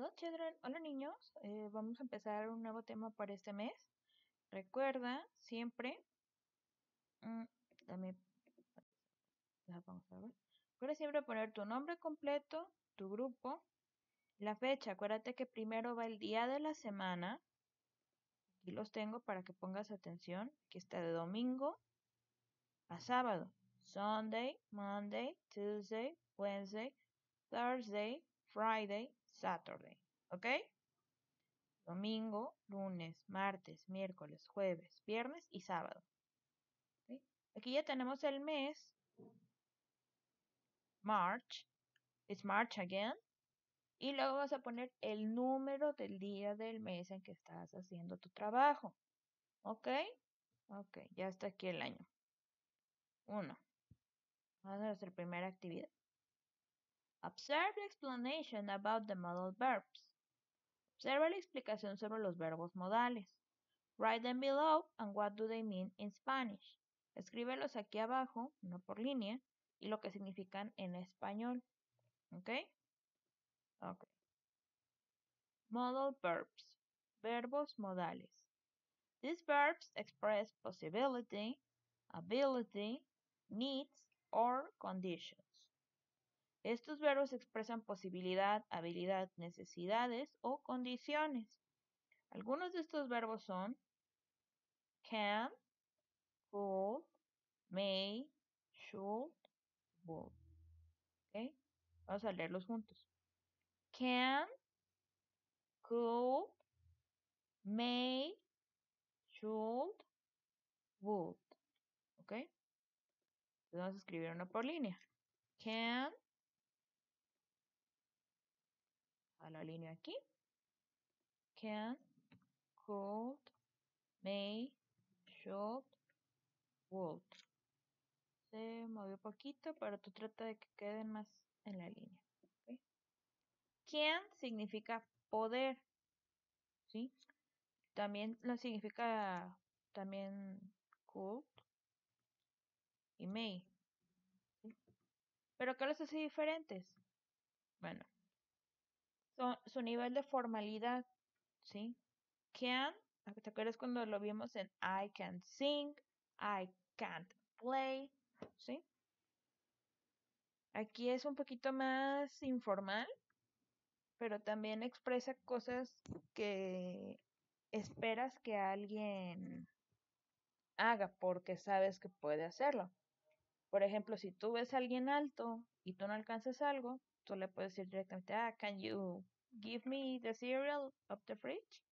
Hello children, hola niños, eh, vamos a empezar un nuevo tema para este mes. Recuerda siempre, mm. Recuerda siempre poner tu nombre completo, tu grupo, la fecha. Acuérdate que primero va el día de la semana. Aquí los tengo para que pongas atención. Aquí está de domingo a sábado. Sunday, Monday, Tuesday, Wednesday, Thursday, Friday, Saturday. ¿Ok? Domingo, lunes, martes, miércoles, jueves, viernes y sábado. Aquí ya tenemos el mes. March. It's March again. Y luego vas a poner el número del día del mes en que estás haciendo tu trabajo. ¿Ok? Ok, ya está aquí el año. Uno. Vamos a hacer primera actividad. Observe the explanation about the modal verbs. Observa la explicación sobre los verbos modales. Write them below and what do they mean in Spanish. Escríbelos aquí abajo, no por línea, y lo que significan en español. ¿Ok? Ok. Modal verbs. Verbos modales. These verbs express possibility, ability, needs, or conditions. Estos verbos expresan posibilidad, habilidad, necesidades o condiciones. Algunos de estos verbos son can, could, may, should, would. ¿Okay? Vamos a leerlos juntos. Can, could, may, should, would. ¿Ok? Entonces vamos a escribir una por línea. Can, la línea aquí. Can, could, may, should, would. Se movió poquito, pero tú trata de que queden más en la línea. Can significa poder. ¿Sí? También lo significa también could y may. ¿Pero qué los hace diferentes? Bueno, su nivel de formalidad, ¿sí? Can, ¿te acuerdas cuando lo vimos en I can sing, I can't play, ¿sí? Aquí es un poquito más informal, pero también expresa cosas que esperas que alguien haga porque sabes que puede hacerlo. Por ejemplo, si tú ves a alguien alto y tú no alcanzas algo, le puedes decir directamente, ah, can you give me the cereal of the fridge?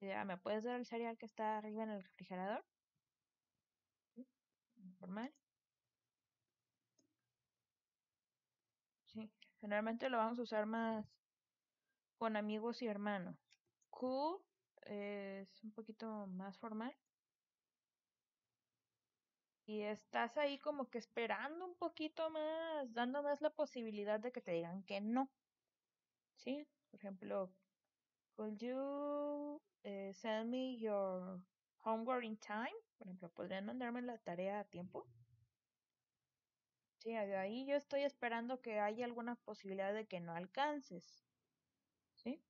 Ya, ¿me puedes dar el cereal que está arriba en el refrigerador? Normal. Sí, generalmente lo vamos a usar más con amigos y hermanos. Cool es un poquito más formal. Y estás ahí como que esperando un poquito más, dando más la posibilidad de que te digan que no. ¿Sí? Por ejemplo, could you eh, send me your homework in time? Por ejemplo, ¿podrían mandarme la tarea a tiempo? Sí, ahí yo estoy esperando que haya alguna posibilidad de que no alcances. ¿Sí?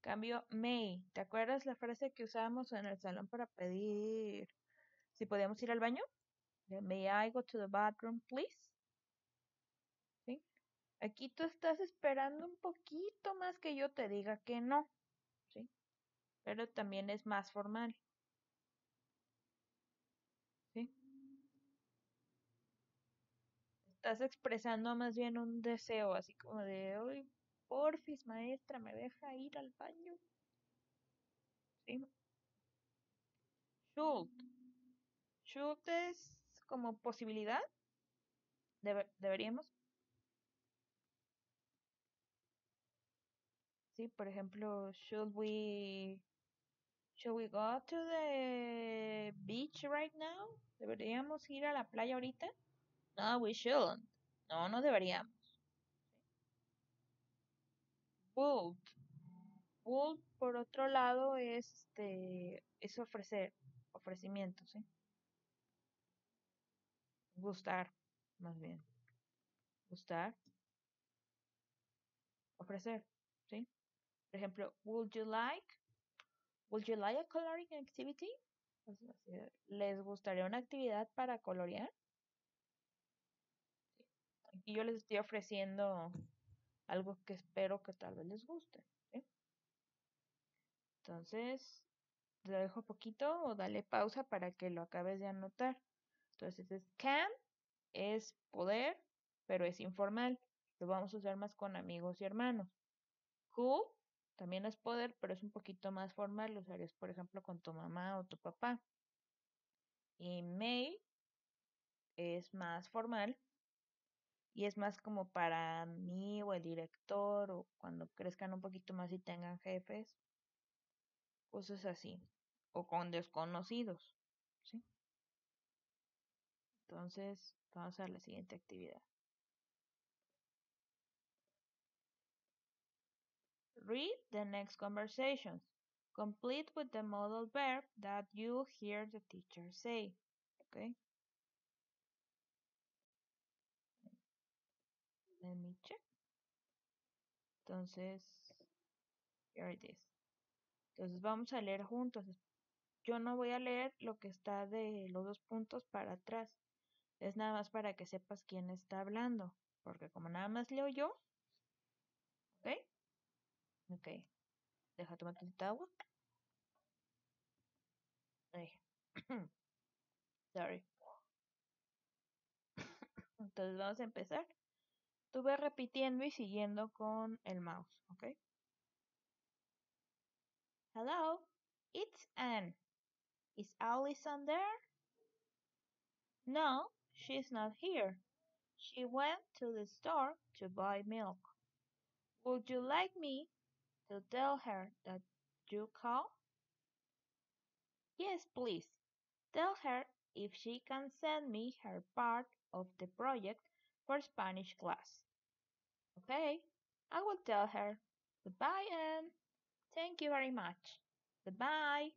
Cambio may. ¿Te acuerdas la frase que usábamos en el salón para pedir si podíamos ir al baño? May I go to the bathroom, please? Aquí tú estás esperando un poquito más que yo te diga que no. Pero también es más formal. Estás expresando más bien un deseo, así como de, hoy, porfis, maestra, ¿me deja ir al baño? Should. Should es como posibilidad. deberíamos. Sí, por ejemplo, should we should we go to the beach right now? ¿Deberíamos ir a la playa ahorita? No, we shouldn't. No, no deberíamos. Would. Would, por otro lado, es este es ofrecer, ofrecimiento, ¿sí? Gustar, más bien. Gustar. Ofrecer. ¿sí? Por ejemplo, would you like, would you like a coloring activity? ¿Les gustaría una actividad para colorear? Y yo les estoy ofreciendo algo que espero que tal vez les guste. Entonces, te lo dejo poquito o dale pausa para que lo acabes de anotar. Entonces, es can es poder, pero es informal. Lo vamos a usar más con amigos y hermanos. Cool también es poder, pero es un poquito más formal. Lo usarías, por ejemplo, con tu mamá o tu papá. Y may es más formal y es más como para mí o el director o cuando crezcan un poquito más y tengan jefes, cosas así, o con desconocidos, ¿sí? Entonces, vamos a la siguiente actividad. Read the next conversations. Complete with the modal verb that you hear the teacher say. Okay? Let me check. Entonces, here it is. Entonces vamos a leer juntos. Yo no voy a leer lo que está de los dos puntos para atrás. Es nada más para que sepas quién está hablando. Porque como nada más leo yo. ¿Ok? Ok. Deja tomar tantita agua. Sorry. Entonces vamos a empezar. Tú repitiendo y siguiendo con el mouse, ¿ok? Hello, it's Anne. Is Allison there? No, she's not here. She went to the store to buy milk. Would you like me to tell her that you called? Yes, please. Tell her if she can send me her part of the project for Spanish class. Okay, I will tell her. Goodbye, Anne. Thank you very much. Goodbye.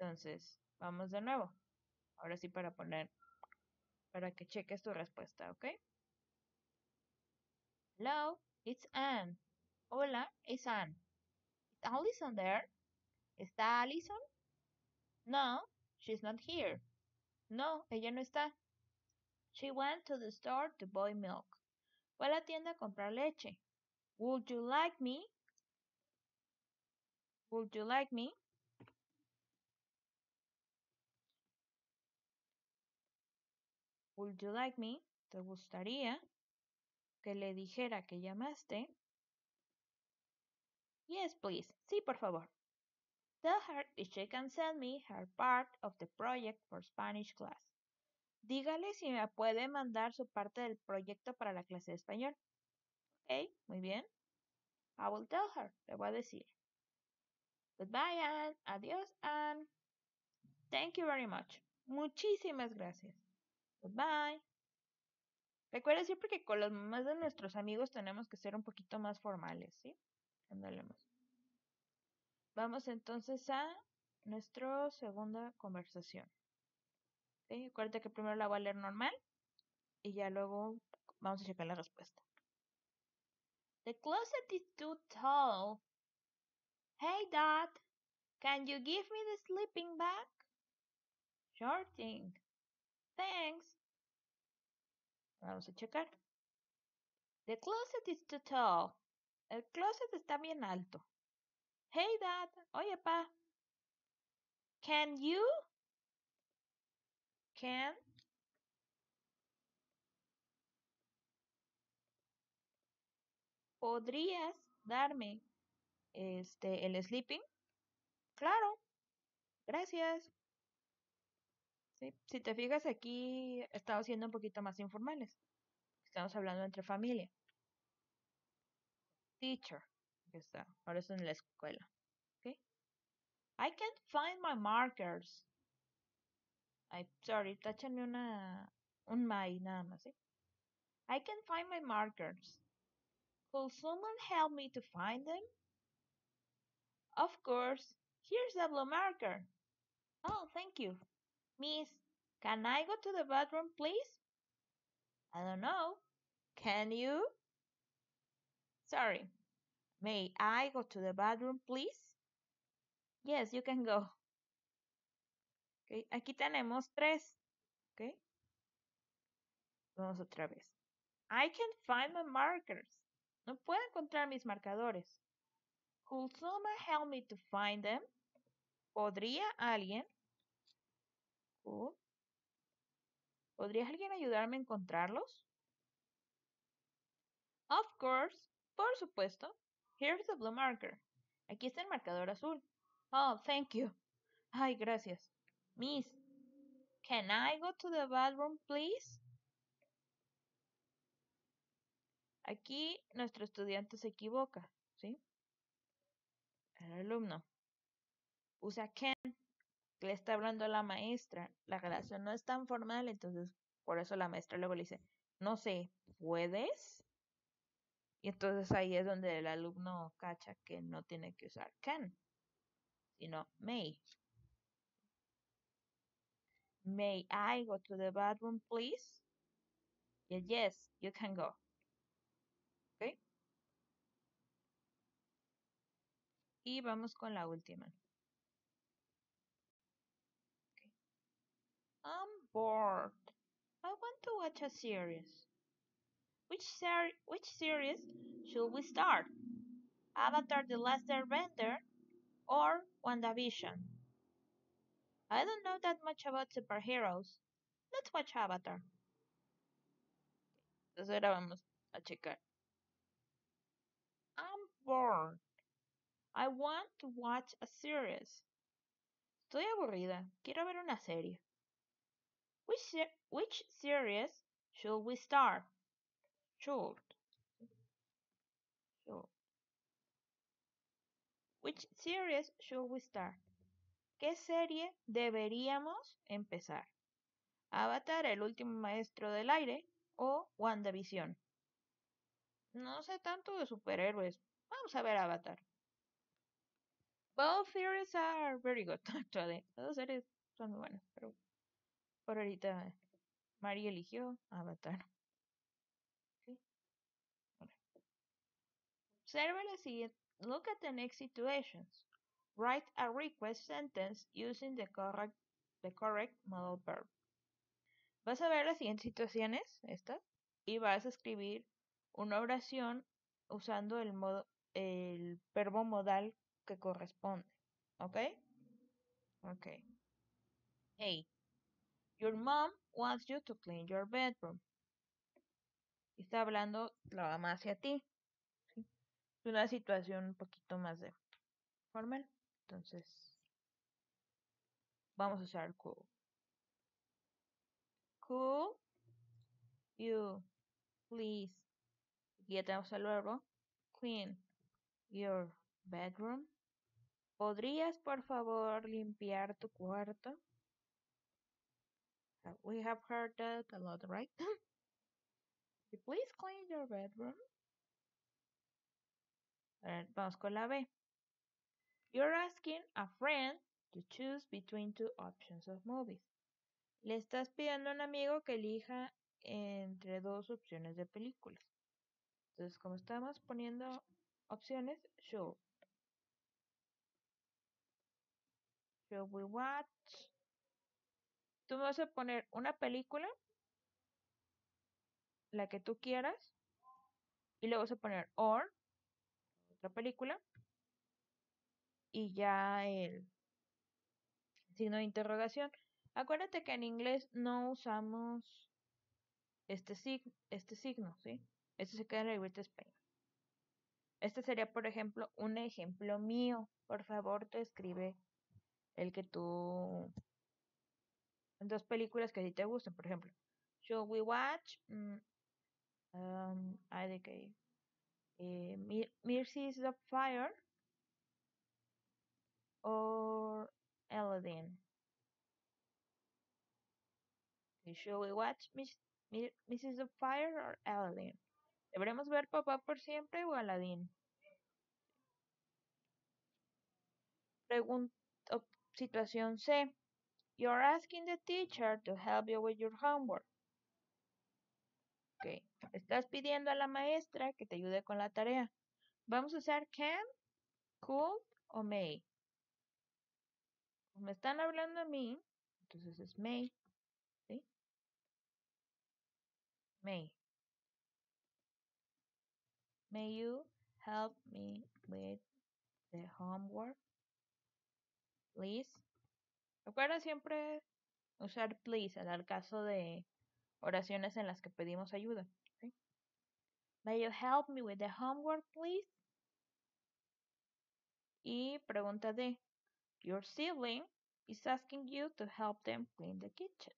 Entonces, vamos de nuevo. Ahora sí para poner, para que cheques tu respuesta, ¿ok? Hello, it's Anne. Hola, es Anne. Is Allison there? ¿Está Allison? No, she's not here. No, ella no está. She went to the store to buy milk. Fue a la tienda a comprar leche. Would you like me? Would you like me? Would you like me? ¿Te gustaría que le dijera que llamaste? Yes, please. Sí, por favor. Tell her if she can send me her part of the project for Spanish class. Dígale si me puede mandar su parte del proyecto para la clase de español. Ok, muy bien. I will tell her. Le voy a decir. Goodbye, Anne. Adiós, Anne. Thank you very much. Muchísimas gracias. Goodbye. Recuerda siempre que con los mamás de nuestros amigos tenemos que ser un poquito más formales, ¿sí? Andalemos. Vamos entonces a nuestra segunda conversación. ¿Sí? Acuérdate que primero la voy a leer normal y ya luego vamos a checar la respuesta. The closet is too tall. Hey, Dad, can you give me the sleeping bag? Sure thing. Thanks. Vamos a checar. The closet is too tall. El closet está bien alto. Hey, Dad. Oye, pa. Can you? Can? ¿Podrías darme este el sleeping? Claro. Gracias. Si te fijas aquí, estamos siendo un poquito más informales. Estamos hablando entre familia. Teacher. está. Ahora es en la escuela. ¿Ok? I can't find my markers. I, sorry, táchenme una, un my nada más, ¿sí? I can't find my markers. Could someone help me to find them? Of course. Here's the blue marker. Oh, thank you. Miss, can I go to the bathroom, please? I don't know. Can you? Sorry. May I go to the bathroom, please? Yes, you can go. Okay. Aquí tenemos tres. Okay. Vamos otra vez. I can't find my markers. No puedo encontrar mis marcadores. Could someone help me to find them? ¿Podría alguien? ¿Podría alguien ayudarme a encontrarlos? Of course. Por supuesto. Here's the blue marker. Aquí está el marcador azul. Oh, thank you. Ay, gracias. Miss, can I go to the bathroom, please? Aquí nuestro estudiante se equivoca, ¿sí? El alumno usa can, le está hablando a la maestra. La relación no es tan formal, entonces por eso la maestra luego le dice, no sé, ¿puedes? Y entonces ahí es donde el alumno cacha que no tiene que usar can, sino may. May I go to the bathroom, please? yes, you can go. Y vamos con la última. I'm bored. I want to watch a series. Which, ser which series should we start? Avatar The Last Airbender or WandaVision? I don't know that much about superheroes. Let's watch Avatar. Entonces ahora vamos a checar. I'm bored. I want to watch a series. Estoy aburrida. Quiero ver una serie. Which, which series should we start? Should. Which series should we start? ¿Qué serie deberíamos empezar? Avatar, el último maestro del aire o WandaVision. No sé tanto de superhéroes. Vamos a ver Avatar. Both theories are very good, actually. Todos series son muy buenos, pero por ahorita María eligió Avatar. ¿Sí? Observa la siguiente. Look at the next situations. Write a request sentence using the correct, the correct modal verb. Vas a ver las siguientes situaciones, estas, y vas a escribir una oración usando el modo, el verbo modal que corresponde. ¿Ok? Ok. Hey, your mom wants you to clean your bedroom. Está hablando la mamá hacia ti. Es una situación un poquito más de formal. Entonces, vamos a usar cool. Cool. You, please. Aquí ya tenemos el verbo. Clean your bedroom. ¿Podrías, por favor, limpiar tu cuarto? We have heard that a lot, right? please clean your bedroom. vamos con la B. You're asking a friend to choose between two options of movies. Le estás pidiendo a un amigo que elija entre dos opciones de películas. Entonces, como estamos poniendo opciones, show. we watch? Tú me vas a poner una película, la que tú quieras, y le vas a poner or, otra película, y ya el signo de interrogación. Acuérdate que en inglés no usamos este, signo, este signo, ¿sí? Este se queda en el British Spain. Este sería, por ejemplo, un ejemplo mío. Por favor, te escribe el que tú dos películas que a ti te gusten, por ejemplo. Should we watch? Mm, I think eh, Mercies of Fire or Aladdin. Should we watch Mrs. of Fire or Aladdin? ¿Deberemos ver Papá por siempre o Aladdin? Pregunta Situación C. You're asking the teacher to help you with your homework. Ok. Estás pidiendo a la maestra que te ayude con la tarea. Vamos a usar can, could o may. me están hablando a mí, entonces es may. ¿sí? May. May you help me with the homework, please? Recuerda siempre usar please en el caso de oraciones en las que pedimos ayuda. May you help me with the homework, please? Y pregunta D. Your sibling is asking you to help them clean the kitchen.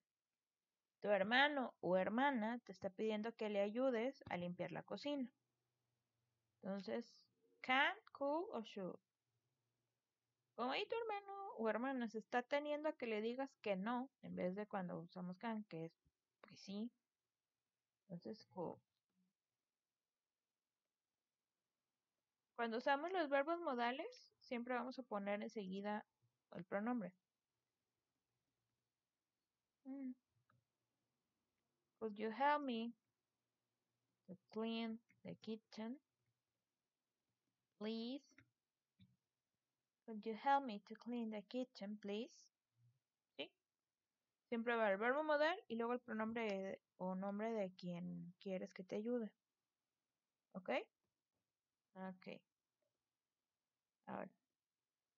Tu hermano o hermana te está pidiendo que le ayudes a limpiar la cocina. Entonces, can, could o should. Como ahí tu hermano o hermana se está teniendo a que le digas que no, en vez de cuando usamos can, que es pues sí. Entonces, could. Cuando usamos los verbos modales, siempre vamos a poner enseguida el pronombre. Mm. Could you help me to clean the kitchen? Please. Could you help me to clean the kitchen, please? ¿Sí? Siempre va el verbo modal y luego el pronombre o nombre de quien quieres que te ayude. ¿Ok? Ok. Ahora,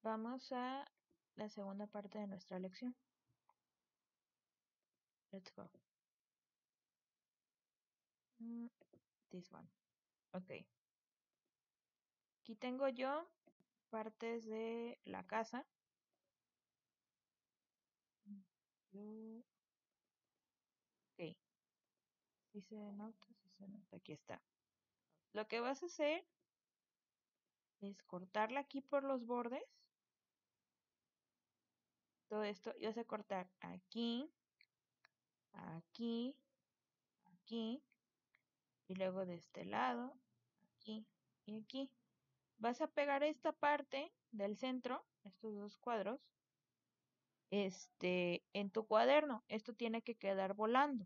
vamos a la segunda parte de nuestra lección. Let's go. Mm, this one. Ok. Aquí tengo yo partes de la casa. Ok. Si se nota, si se nota. Aquí está. Lo que vas a hacer es cortarla aquí por los bordes. Todo esto y vas a cortar aquí, aquí, aquí y luego de este lado, aquí y aquí. Vas a pegar esta parte del centro, estos dos cuadros, este, en tu cuaderno. Esto tiene que quedar volando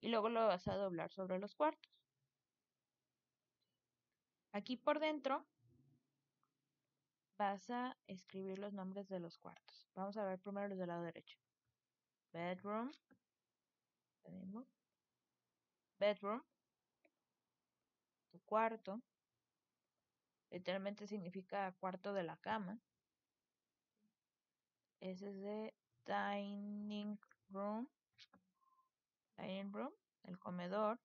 y luego lo vas a doblar sobre los cuartos. Aquí por dentro vas a escribir los nombres de los cuartos. Vamos a ver primero los del lado derecho. Bedroom. Bedroom. Tu cuarto. Literalmente significa cuarto de la cama. Ese es de dining room. Dining room, el comedor.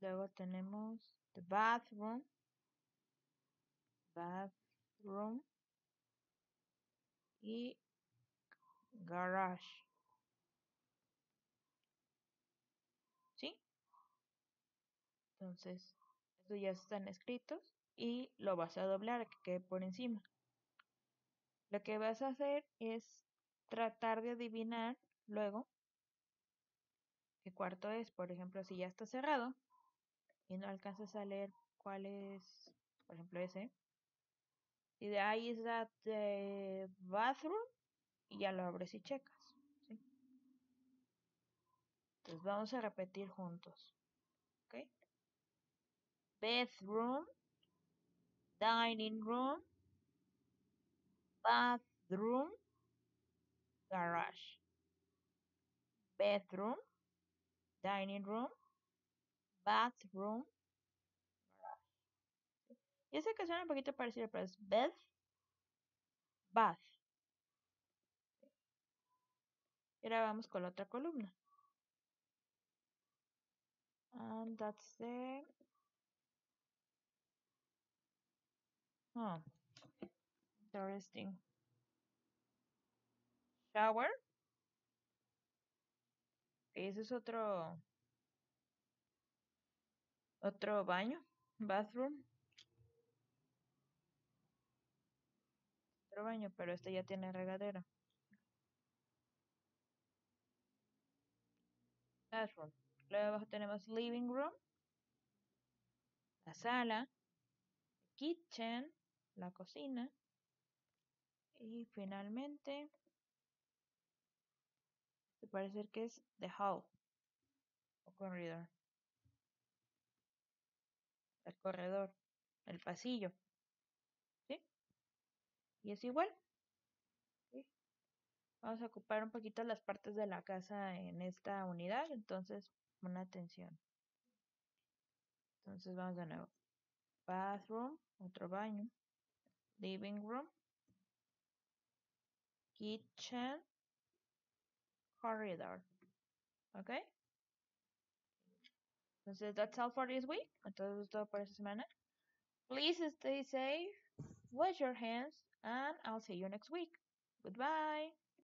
Luego tenemos the bathroom, bathroom y garage. ¿Sí? Entonces, estos ya están escritos y lo vas a doblar que quede por encima. Lo que vas a hacer es tratar de adivinar luego qué cuarto es. Por ejemplo, si ya está cerrado, y no alcanzas a leer cuál es, por ejemplo, ese. Y de ahí es that the bathroom y ya lo abres y checas. Entonces vamos a repetir juntos. ¿Ok? Bedroom, dining room, bathroom, garage. Bedroom, dining room, bathroom. Y sé que suena un poquito parecido, pero es bed, bath. Y ahora vamos con la otra columna. And that's the... Oh, interesting. Shower. Ese es otro otro baño, bathroom. Otro baño, pero este ya tiene regadera. Bathroom. Luego abajo tenemos living room, la sala, kitchen, la cocina. Y finalmente, parece que es the hall o corredor. el corredor, el pasillo. ¿Sí? Y es igual. Vamos a ocupar un poquito las partes de la casa en esta unidad, entonces pon atención. Entonces vamos de nuevo. Bathroom, otro baño. Living room. Kitchen. Corridor. Okay? Entonces, that's all for this week. Entonces, todo por esta semana. Please stay safe, wash your hands, and I'll see you next week. Goodbye.